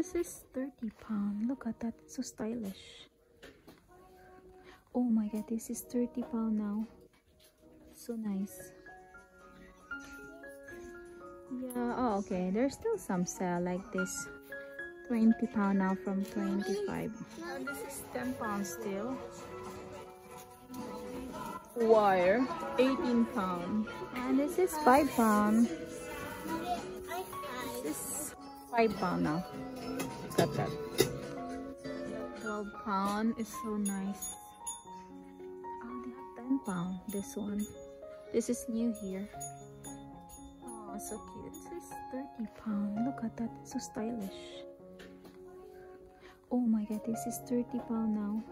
This is 30 pound. Look at that. It's so stylish. Oh my god, this is 30 pound now. So nice. Yeah, oh okay. There's still some sale like this. 20 pound now from 25. And this is 10 pound still. Wire, 18 pound. And this is 5 pound. This 5 pound now. Got that. 12 pound is so nice. Oh, they have 10 pound. This one. This is new here. Oh, so cute. This is 30 pound. Look at that. so stylish. Oh my god, this is 30 pound now.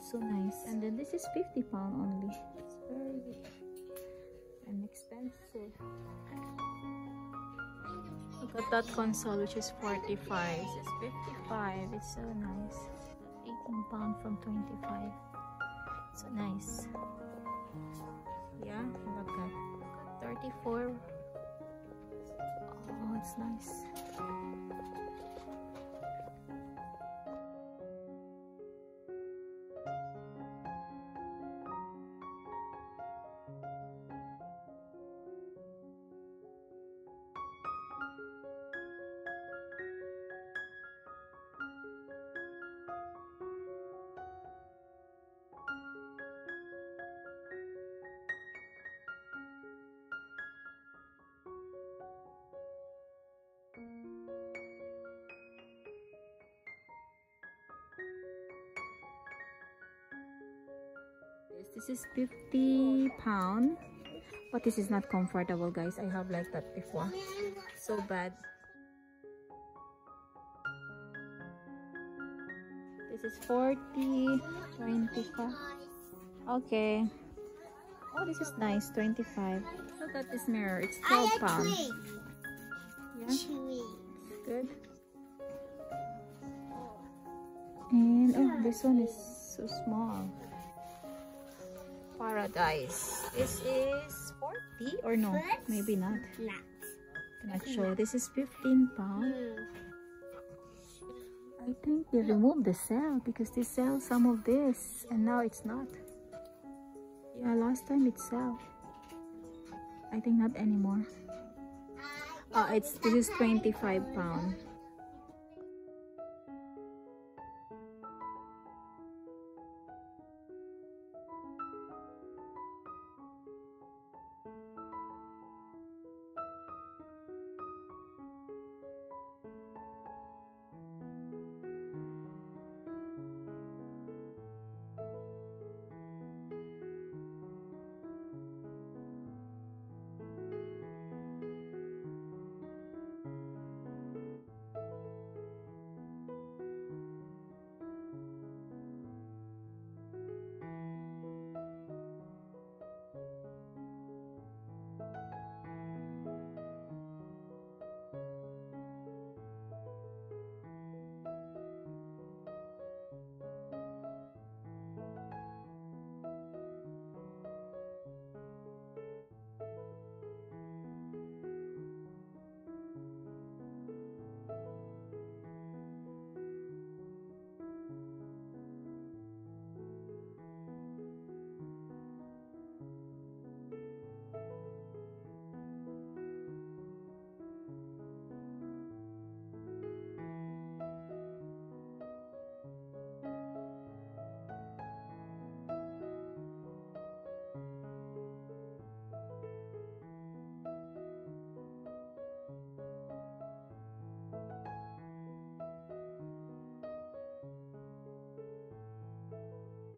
So nice. And then this is 50 pound only. It's very and expensive. At that console which is 45. This is 55. It's so nice. 18 pound from 25. So nice. Yeah, look at 34. Oh, it's nice. This is 50 pound. But this is not comfortable guys. I have like that before. So bad. This is 40 25 okay. Oh this is nice. 25 look at this mirror. It's 12 pound. yeah. Good. And oh this one is so small paradise. This is 40 or no? Maybe not. Not. Cannot show. This is 15 pound. I think they removed the cell because they sell some of this and now it's not. Yeah, last time it sell. I think not anymore. Uh, it's this is 25 pound.